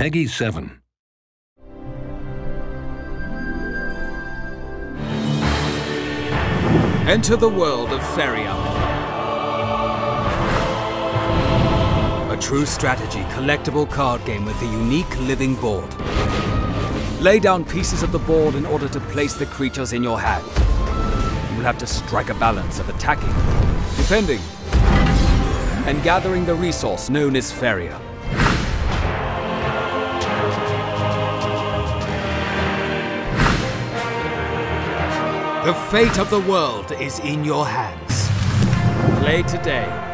PEGI 7. Enter the world of Faeria. A true strategy collectible card game with a unique living board. Lay down pieces of the board in order to place the creatures in your hand. You will have to strike a balance of attacking, defending, and gathering the resource known as Faeria. The fate of the world is in your hands. Play today